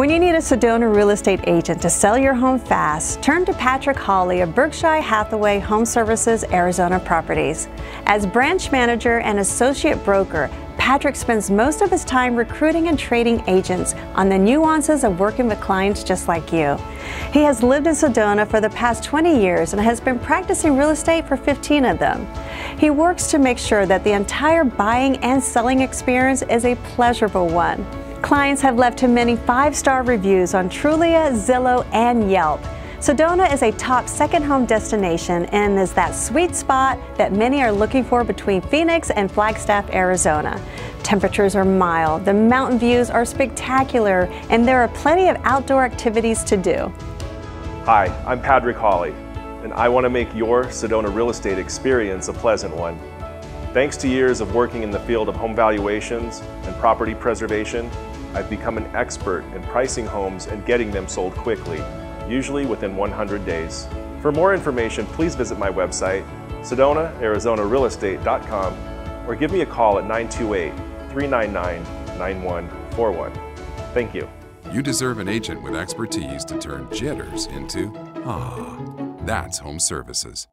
When you need a Sedona real estate agent to sell your home fast, turn to Padraic Hawley of Berkshire Hathaway Home Services Arizona Properties. As branch manager and associate broker, Padraic spends most of his time recruiting and trading agents on the nuances of working with clients just like you. He has lived in Sedona for the past 20 years and has been practicing real estate for 15 of them. He works to make sure that the entire buying and selling experience is a pleasurable one. Clients have left him many five star reviews on Trulia, Zillow, and Yelp. Sedona is a top second home destination and is that sweet spot that many are looking for between Phoenix and Flagstaff, Arizona. Temperatures are mild, the mountain views are spectacular, and there are plenty of outdoor activities to do. Hi, I'm Padraic Hawley, and I want to make your Sedona real estate experience a pleasant one. Thanks to years of working in the field of home valuations and property preservation, I've become an expert in pricing homes and getting them sold quickly, usually within 100 days. For more information, please visit my website, SedonaArizonaRealestate.com, or give me a call at 928 399 9141. Thank you. You deserve an agent with expertise to turn jitters into ah. That's home services.